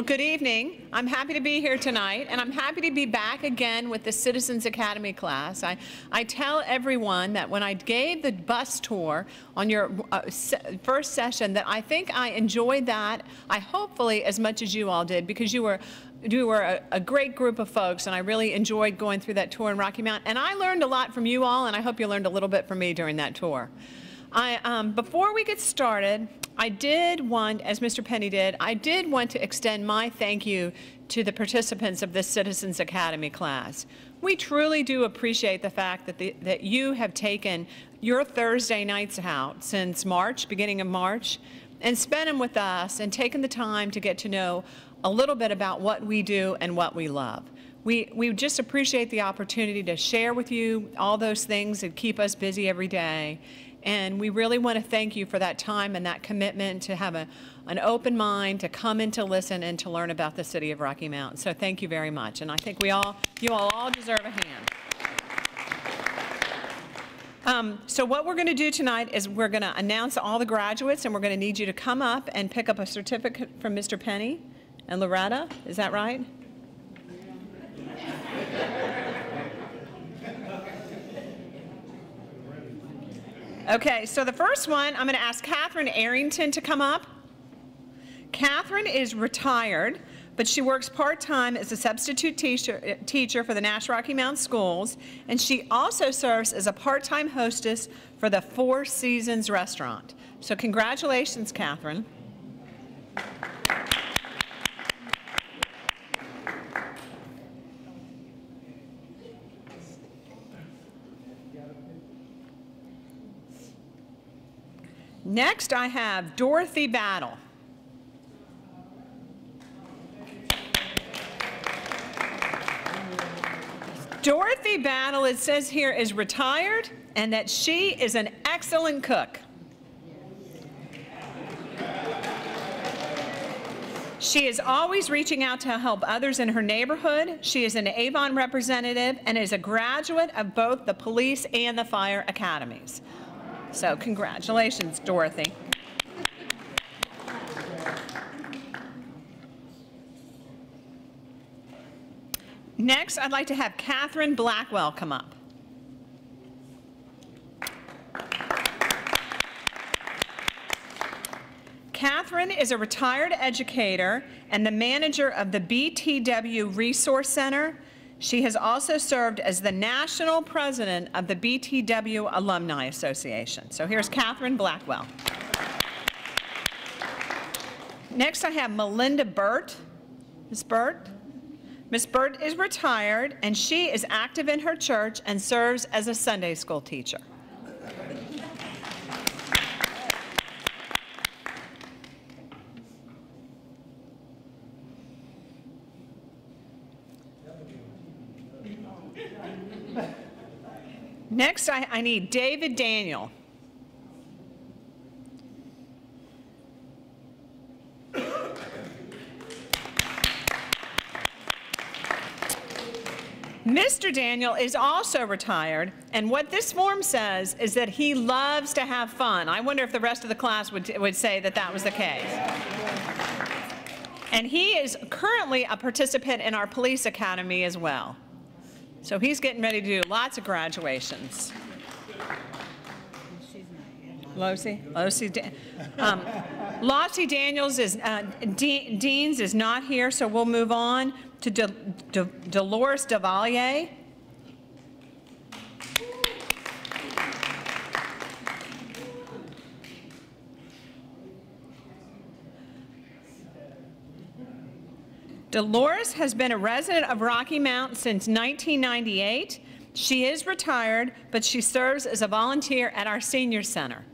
Well, good evening. I'm happy to be here tonight, and I'm happy to be back again with the Citizens Academy class. I, I tell everyone that when I gave the bus tour on your uh, se first session that I think I enjoyed that, I hopefully as much as you all did, because you were you were a, a, great group of folks, and I really enjoyed going through that tour in Rocky Mount. And I learned a lot from you all, and I hope you learned a little bit from me during that tour. I, um, before we get started, I did want, as Mr. Penny did, I did want to extend my thank you to the participants of this Citizens Academy class. We truly do appreciate the fact that, the, that you have taken your Thursday nights out since March, beginning of March, and spent them with us and taken the time to get to know a little bit about what we do and what we love. We, we just appreciate the opportunity to share with you all those things that keep us busy every day and we really want to thank you for that time and that commitment to have a, an open mind, to come in to listen and to learn about the city of Rocky Mount. So thank you very much. And I think we all, you all, all deserve a hand. Um, so what we're going to do tonight is we're going to announce all the graduates and we're going to need you to come up and pick up a certificate from Mr. Penny and Loretta. Is that right? Okay, so the first one, I'm going to ask Catherine Arrington to come up. Catherine is retired, but she works part-time as a substitute teacher, teacher for the Nash Rocky Mount Schools, and she also serves as a part-time hostess for the Four Seasons restaurant. So congratulations, Catherine. Next, I have Dorothy Battle. Dorothy Battle, it says here, is retired and that she is an excellent cook. She is always reaching out to help others in her neighborhood. She is an Avon representative and is a graduate of both the police and the fire academies. So congratulations, Dorothy. Next, I'd like to have Catherine Blackwell come up. Catherine is a retired educator and the manager of the BTW Resource Center she has also served as the national president of the BTW Alumni Association. So here's Catherine Blackwell. Next, I have Melinda Burt. Ms. Burt? Ms. Burt is retired, and she is active in her church and serves as a Sunday school teacher. Next, I, I need David Daniel. Mr. Daniel is also retired, and what this form says is that he loves to have fun. I wonder if the rest of the class would, would say that that was the case. And he is currently a participant in our police academy as well. So he's getting ready to do lots of graduations. Losi, Losi, um, Daniels is, uh, De Deans is not here, so we'll move on to De De Dolores Devalier. Dolores has been a resident of Rocky Mount since 1998. She is retired, but she serves as a volunteer at our senior center.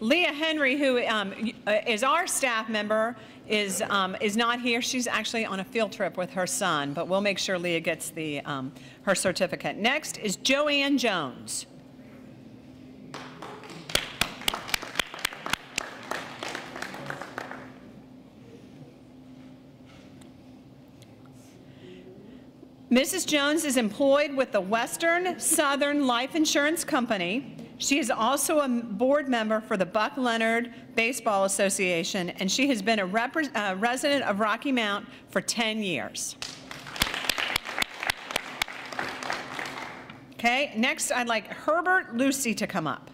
Leah Henry, who um, is our staff member, is, um, is not here. She's actually on a field trip with her son, but we'll make sure Leah gets the, um, her certificate. Next is Joanne Jones. Mrs. Jones is employed with the Western Southern Life Insurance Company. She is also a board member for the Buck Leonard Baseball Association, and she has been a uh, resident of Rocky Mount for 10 years. Okay, next I'd like Herbert Lucy to come up.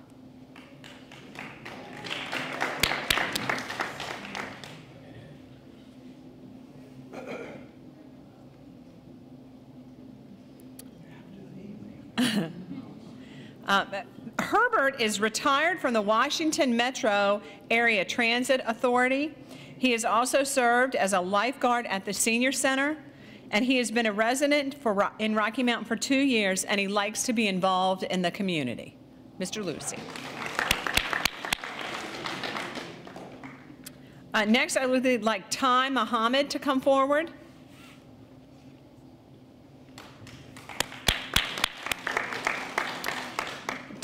Uh, Herbert is retired from the Washington Metro Area Transit Authority. He has also served as a lifeguard at the Senior Center, and he has been a resident for, in Rocky Mountain for two years, and he likes to be involved in the community. Mr. Lucy. Uh, Next, I would like Ty Muhammad to come forward.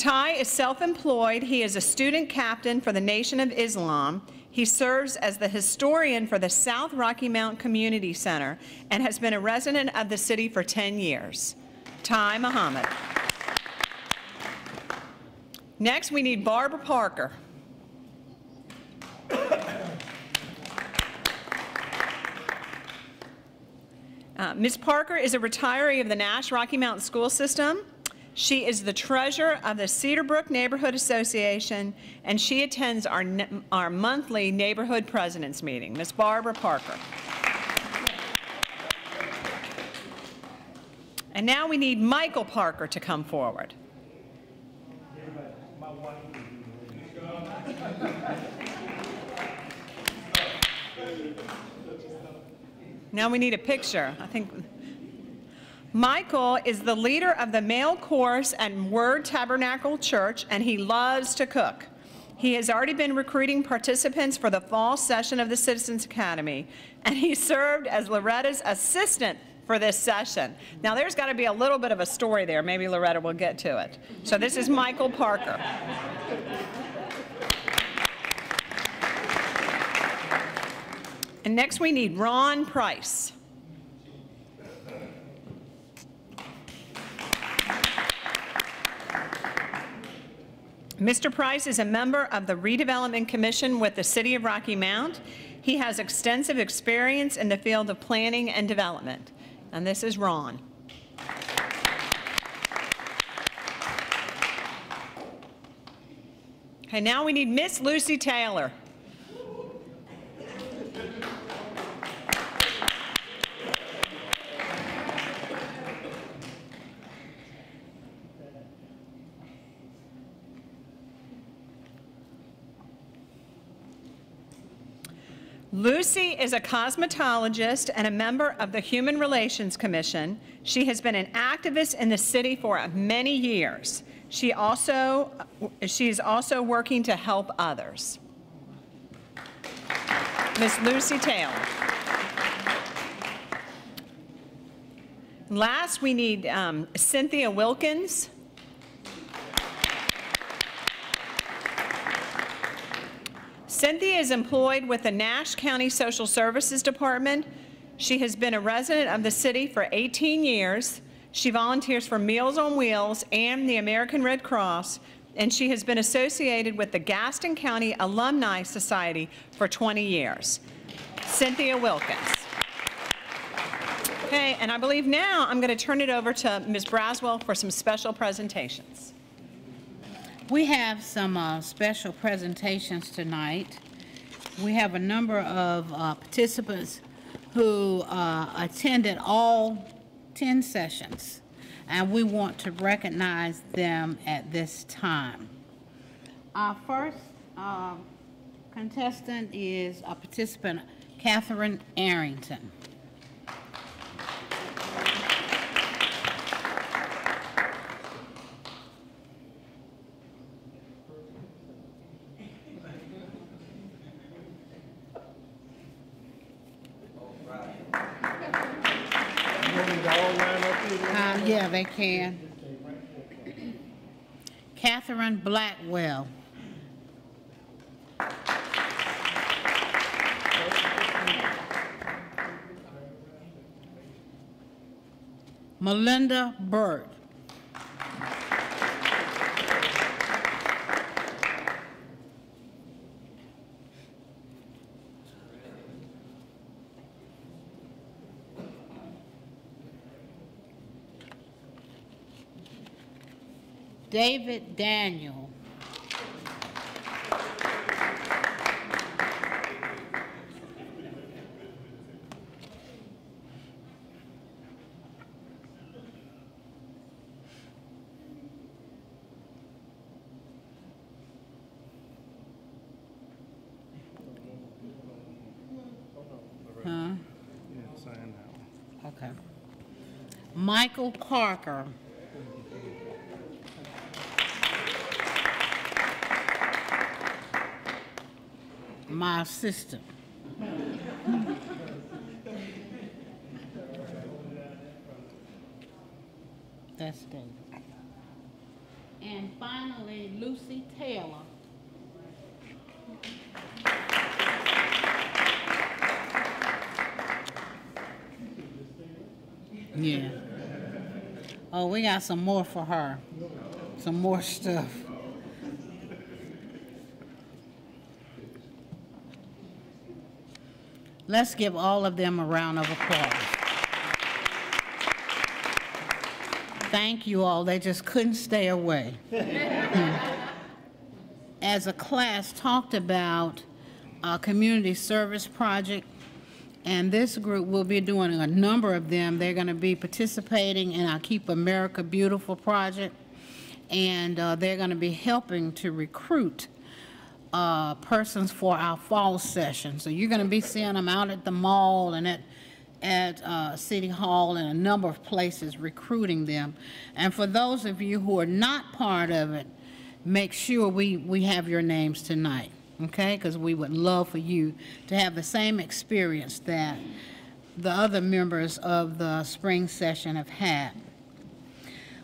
Ty is self-employed. He is a student captain for the Nation of Islam. He serves as the historian for the South Rocky Mount Community Center and has been a resident of the city for 10 years. Ty Muhammad. Next, we need Barbara Parker. Uh, Ms. Parker is a retiree of the Nash Rocky Mountain School System. She is the treasurer of the Cedar Brook Neighborhood Association, and she attends our, our monthly neighborhood presidents meeting. Ms. Barbara Parker. And now we need Michael Parker to come forward. Now we need a picture. I think Michael is the leader of the male chorus at Word Tabernacle Church, and he loves to cook. He has already been recruiting participants for the fall session of the Citizens Academy, and he served as Loretta's assistant for this session. Now, there's got to be a little bit of a story there. Maybe Loretta will get to it. So, this is Michael Parker. And next, we need Ron Price. Mr. Price is a member of the Redevelopment Commission with the City of Rocky Mount. He has extensive experience in the field of planning and development. And this is Ron. Okay, now we need Miss Lucy Taylor. Lucy is a cosmetologist and a member of the Human Relations Commission. She has been an activist in the city for many years. She also, she is also working to help others. Miss Lucy Taylor. Last, we need um, Cynthia Wilkins. Cynthia is employed with the Nash County Social Services Department. She has been a resident of the city for 18 years. She volunteers for Meals on Wheels and the American Red Cross, and she has been associated with the Gaston County Alumni Society for 20 years. Cynthia Wilkins. Okay, and I believe now I'm going to turn it over to Ms. Braswell for some special presentations. We have some uh, special presentations tonight. We have a number of uh, participants who uh, attended all 10 sessions, and we want to recognize them at this time. Our first uh, contestant is a participant, Catherine Arrington. Want me to all line up here? Uh, Yeah, they can. Catherine Blackwell. Melinda Burt. David Daniel. Huh? Yeah, sign that one. Okay. Michael Parker. My assistant. That's David. And finally, Lucy Taylor. Yeah. Oh, we got some more for her. Some more stuff. Let's give all of them a round of applause. Thank you all. They just couldn't stay away. As a class talked about a community service project and this group will be doing a number of them. They're going to be participating in our Keep America Beautiful project, and uh, they're going to be helping to recruit uh, persons for our fall session. So you're going to be seeing them out at the mall and at at uh, City Hall and a number of places recruiting them. And for those of you who are not part of it, make sure we, we have your names tonight okay? Because we would love for you to have the same experience that the other members of the spring session have had.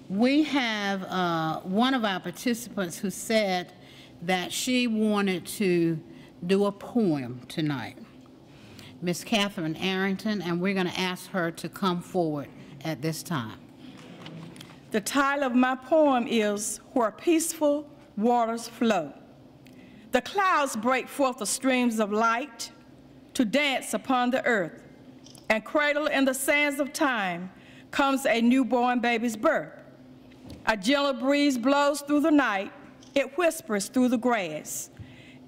We have uh, one of our participants who said that she wanted to do a poem tonight. Miss Catherine Arrington, and we're going to ask her to come forward at this time. The title of my poem is Where Peaceful Waters Flow. The clouds break forth the streams of light to dance upon the earth, and cradle in the sands of time comes a newborn baby's birth. A gentle breeze blows through the night, it whispers through the grass,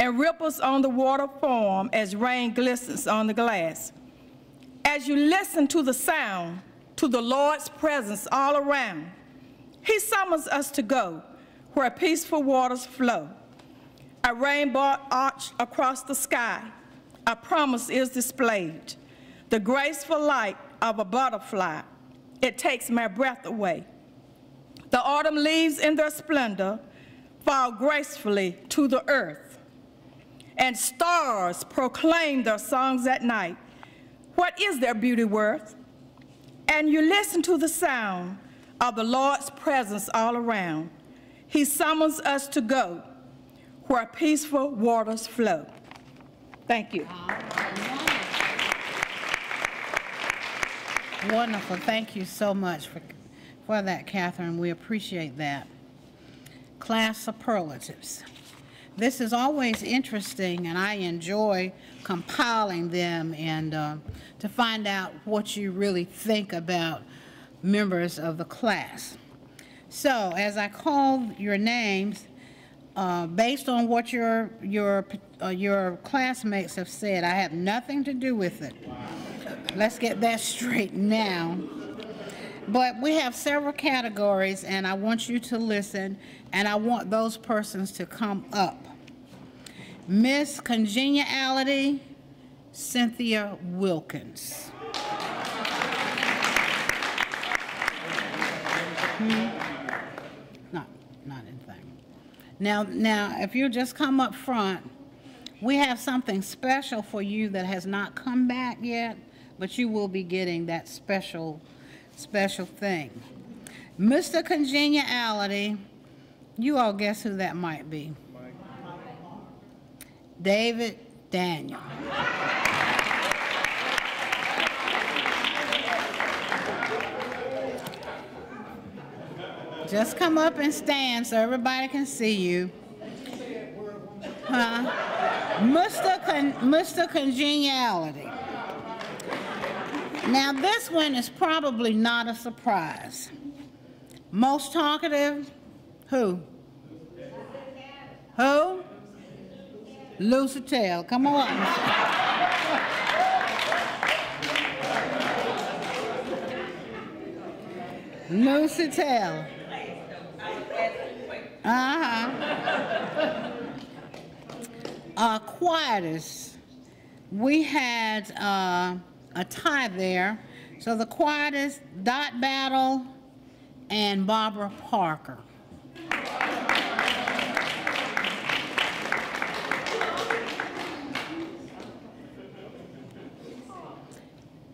and ripples on the water foam as rain glistens on the glass. As you listen to the sound, to the Lord's presence all around, he summons us to go where peaceful waters flow. A rainbow arch across the sky, a promise is displayed. The graceful light of a butterfly, it takes my breath away. The autumn leaves in their splendor fall gracefully to the earth, and stars proclaim their songs at night. What is their beauty worth? And you listen to the sound of the Lord's presence all around. He summons us to go where peaceful waters flow. Thank you. Wonderful. Thank you so much for, for that, Catherine. We appreciate that. Class superlatives. This is always interesting, and I enjoy compiling them and uh, to find out what you really think about members of the class. So, as I call your names, uh, based on what your, your, uh, your classmates have said, I have nothing to do with it. Let's get that straight now. But we have several categories, and I want you to listen, and I want those persons to come up. Miss Congeniality, Cynthia Wilkins. Hmm? Not, not anything. Now, now, if you just come up front, we have something special for you that has not come back yet, but you will be getting that special, special thing. Mr. Congeniality, you all guess who that might be? David Daniel. Just come up and stand so everybody can see you. Huh? Mr. Con Mr. Congeniality. Now this one is probably not a surprise. Most talkative, Who? Who? Lucy Tell. Come on. Lucy Tell. Uh-huh. Uh, quietest. We had uh, a tie there. So the quietest, Dot Battle and Barbara Parker.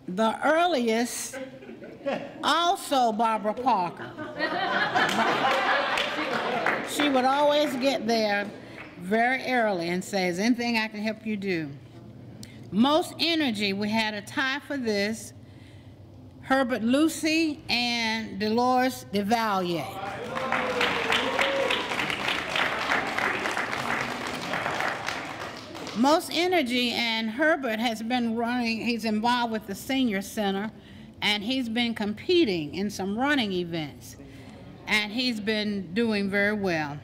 The earliest, also Barbara Parker. She would always get there very early and say, is anything I can help you do? Most energy, we had a tie for this. Herbert Lucy and Dolores DeValier. Most energy, and Herbert has been running, he's involved with the senior center, and he's been competing in some running events. And he's been doing very well.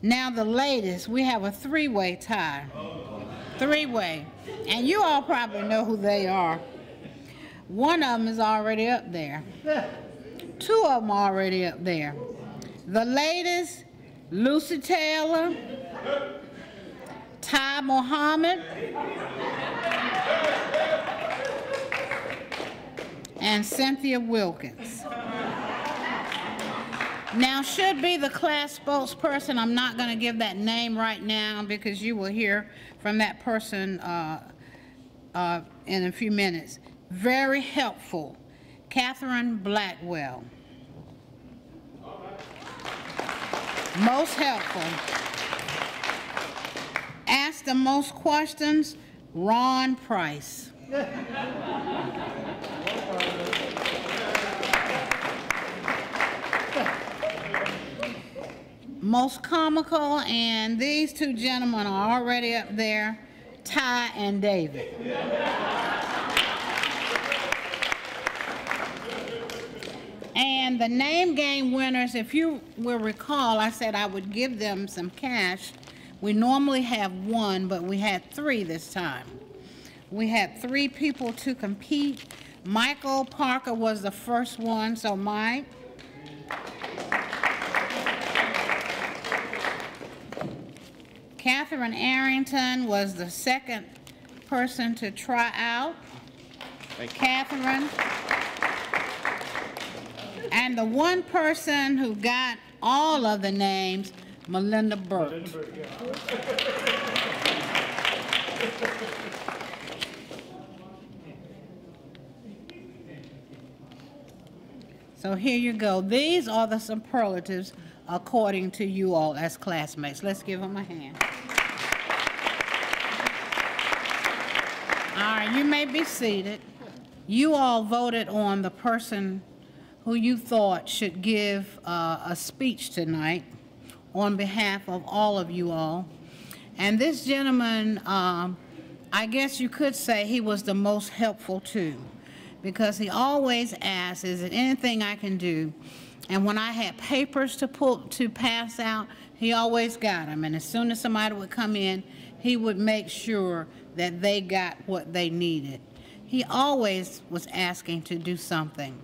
Now the latest, we have a three-way tie. Three-way. And you all probably know who they are. One of them is already up there. Two of them already up there. The latest, Lucy Taylor, Ty Muhammad, and Cynthia Wilkins. Now, should be the class spokesperson. I'm not going to give that name right now because you will hear from that person uh, uh, in a few minutes. Very helpful. Catherine Blackwell. Most helpful. Ask the most questions, Ron Price. most comical, and these two gentlemen are already up there, Ty and David. And the name game winners, if you will recall, I said I would give them some cash. We normally have one, but we had three this time. We had three people to compete. Michael Parker was the first one, so Mike. Catherine Arrington was the second person to try out. Catherine. And the one person who got all of the names, Melinda Burt. So here you go. These are the superlatives according to you all as classmates. Let's give them a hand. All right, you may be seated. You all voted on the person who you thought should give uh, a speech tonight on behalf of all of you all. And this gentleman, um, I guess you could say he was the most helpful too, because he always asks, is there anything I can do? And when I had papers to pull, to pass out, he always got them. And as soon as somebody would come in, he would make sure that they got what they needed. He always was asking to do something.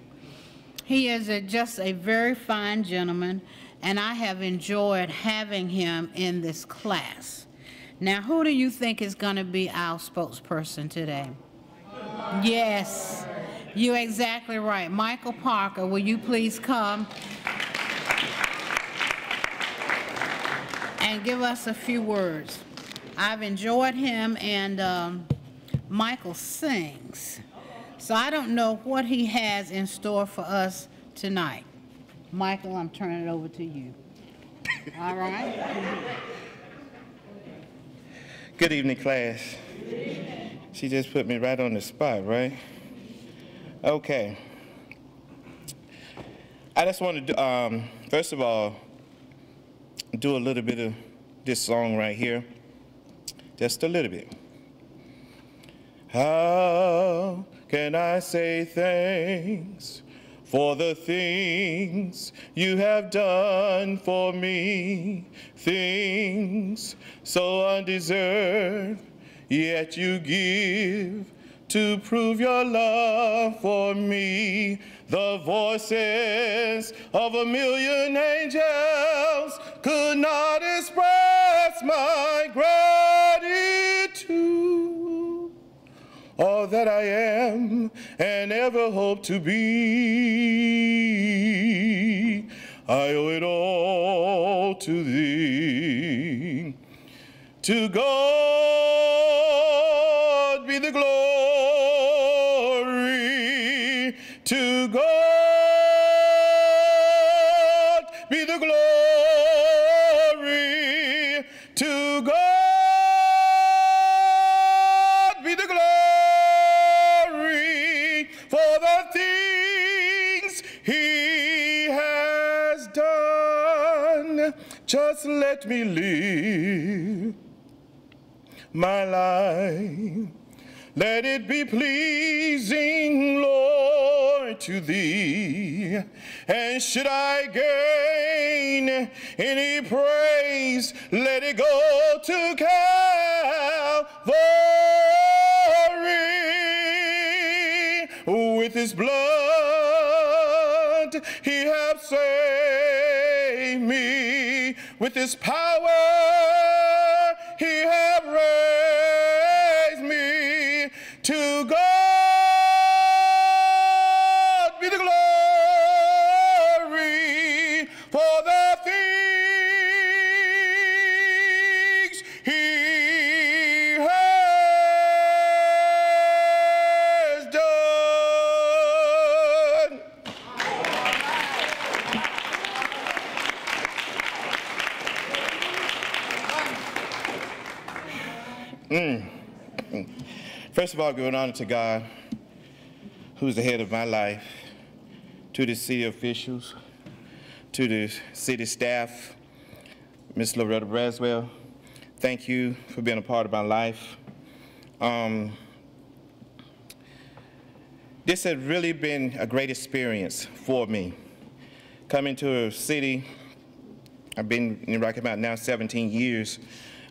He is a, just a very fine gentleman, and I have enjoyed having him in this class. Now, who do you think is going to be our spokesperson today? Yes, you're exactly right. Michael Parker, will you please come and give us a few words? I've enjoyed him, and um, Michael sings. So I don't know what he has in store for us tonight. Michael, I'm turning it over to you. All right? Good evening, class. She just put me right on the spot, right? Okay. I just want to, um, first of all, do a little bit of this song right here. Just a little bit. How can I say thanks for the things you have done for me, things so undeserved, yet you give to prove your love for me. The voices of a million angels could not express my gratitude. All that I am and ever hope to be, I owe it all to thee. To God me live my life. Let it be pleasing, Lord, to thee. And should I gain any praise, let it go to Calvary. With his blood, With his power, First of all, giving honor to God, who's the head of my life, to the city officials, to the city staff, Ms. Loretta Braswell, thank you for being a part of my life. Um, this has really been a great experience for me. Coming to a city, I've been in Rocky Mount now 17 years.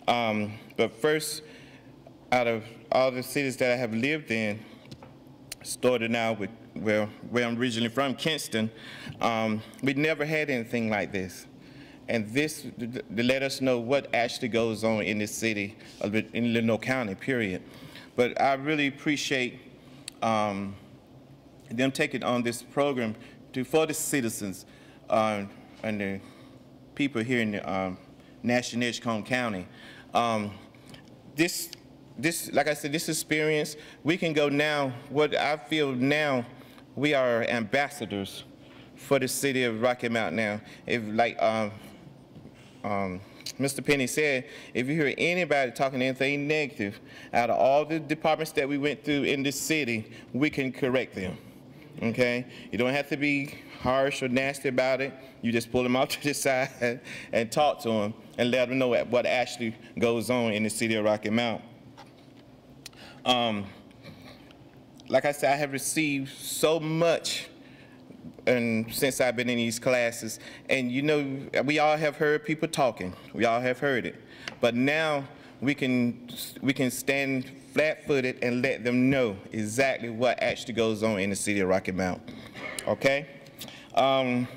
Um, but first, out of all the cities that I have lived in, started out with where, where I'm originally from, Kinston, um, we never had anything like this. And this to let us know what actually goes on in this city, in Lenoir County, period. But I really appreciate um, them taking on this program to, for the citizens uh, and the people here in the um, National Edgecombe County. Um, this, this, like I said, this experience, we can go now, what I feel now, we are ambassadors for the city of Rocky Mount now. If like, um, um, Mr. Penny said, if you hear anybody talking anything negative, out of all the departments that we went through in this city, we can correct them. Okay? You don't have to be harsh or nasty about it. You just pull them out to the side and talk to them and let them know what- what actually goes on in the city of Rocky Mount. Um, like I said, I have received so much and since I've been in these classes, and you know, we all have heard people talking. We all have heard it, but now we can we can stand flat-footed and let them know exactly what actually goes on in the city of Rocky Mount. Okay. Um,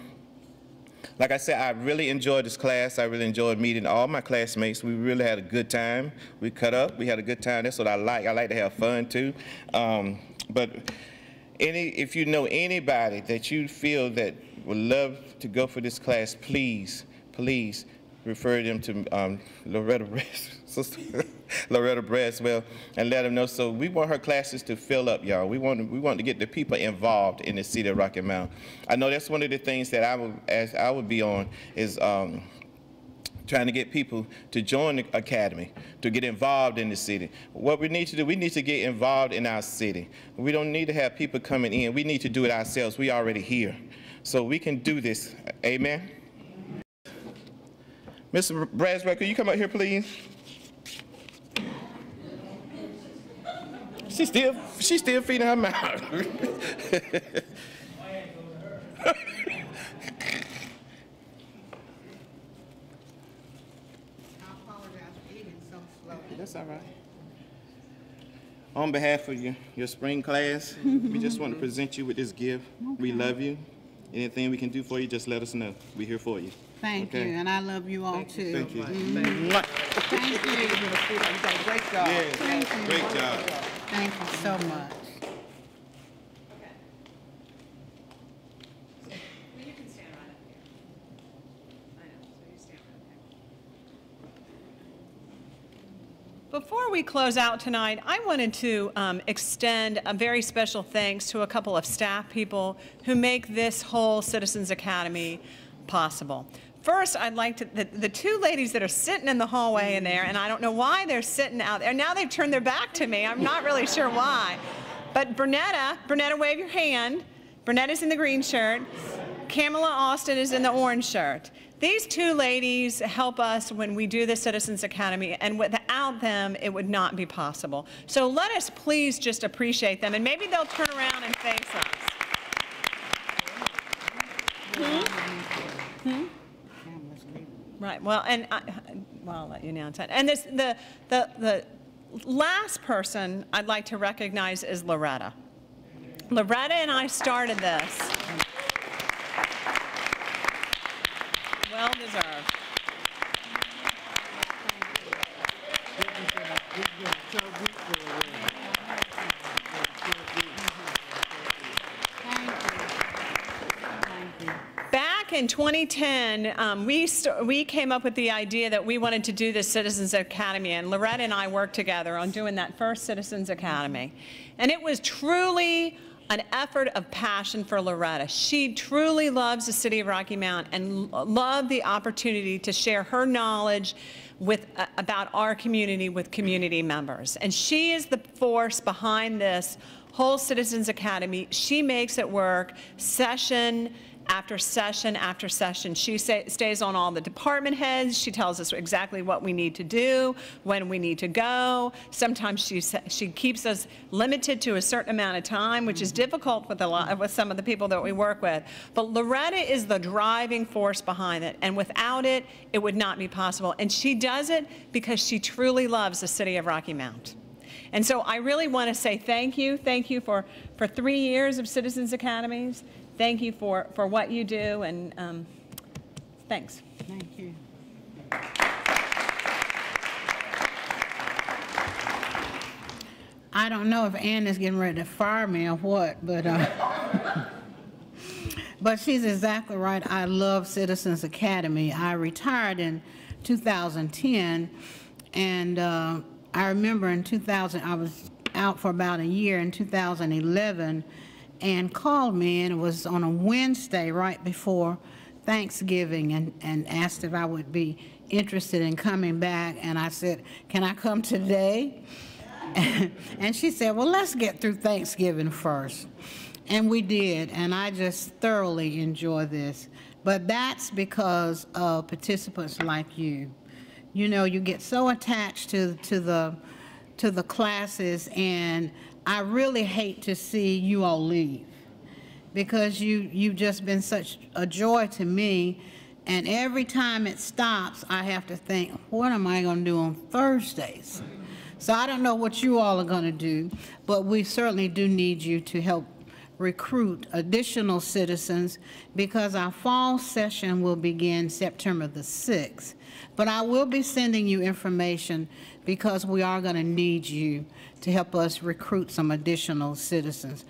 like I said, I really enjoyed this class. I really enjoyed meeting all my classmates. We really had a good time. We cut up. We had a good time. That's what I like. I like to have fun too. Um, but any, if you know anybody that you feel that would love to go for this class, please, please refer them to um, Loretta Brass, Sister Loretta Braswell, and let them know. So we want her classes to fill up, y'all. We want we want to get the people involved in the city of Rocky Mount. I know that's one of the things that I would as I would be on is. Um, trying to get people to join the academy, to get involved in the city. What we need to do, we need to get involved in our city. We don't need to have people coming in. We need to do it ourselves. We already here. So we can do this. Amen. Mr. Braswell, could you come up here, please? She's still, she's still feeding her mouth. That's all right. On behalf of your, your spring class, we just want to present you with this gift. We love you. Anything we can do for you, just let us know. We're here for you. Thank you, and I love you all too. Thank you. Mm-hmm. Mwah. Thank you, Great job. Yes, great job. Thank you so much. You can stand right up here. I know, so you stand right there. Before we close out tonight, I wanted to um, extend a very special thanks to a couple of staff people who make this whole Citizens Academy possible. First, I'd like to, the, the two ladies that are sitting in the hallway in there, and I don't know why they're sitting out there. Now they've turned their back to me. I'm not really sure why. But Bernetta, Bernetta, wave your hand. Bernetta's in the green shirt. Kamala Austin is in the orange shirt. These two ladies help us when we do the Citizens Academy, and without them, it would not be possible. So let us please just appreciate them, and maybe they'll turn around and face us. Hmm? Right, well, and I, well, I'll let you announce that. And this, the, the, the last person I'd like to recognize is Loretta. Loretta and I started this. Well deserved. Thank you. Thank you. Back in 2010, um, we, we came up with the idea that we wanted to do this Citizens Academy, and Loretta and I worked together on doing that first Citizens Academy. And it was truly an effort of passion for Loretta. She truly loves the city of Rocky Mount and loved the opportunity to share her knowledge with, uh, about our community with community members. And she is the force behind this whole Citizens Academy. She makes it work session after session after session. She stays on all the department heads. She tells us exactly what we need to do, when we need to go. Sometimes she she keeps us limited to a certain amount of time, which is mm-hmm. difficult with a lot with some of the people that we work with. But Loretta is the driving force behind it, and without it, it would not be possible. And she does it because she truly loves the city of Rocky Mount. And so I really want to say thank you. Thank you for, for three years of Citizens Academies. Thank you for, for what you do, and um, thanks. Thank you. I don't know if Ann is getting ready to fire me or what, but, uh, but she's exactly right. I love Citizens Academy. I retired in 2010, and uh, I remember in 2000, I was out for about a year in 2011, and called me, and it was on a Wednesday right before Thanksgiving, and, and asked if I would be interested in coming back, and I said, can I come today? And she said, well, let's get through Thanksgiving first. And we did, and I just thoroughly enjoy this. But that's because of participants like you. You know, you get so attached to, to the, to the classes, and I really hate to see you all leave because you, you've just been such a joy to me. And every time it stops, I have to think, what am I going to do on Thursdays? So I don't know what you all are going to do, but we certainly do need you to help recruit additional citizens because our fall session will begin September the 6th. But I will be sending you information because we are going to need you to help us recruit some additional citizens.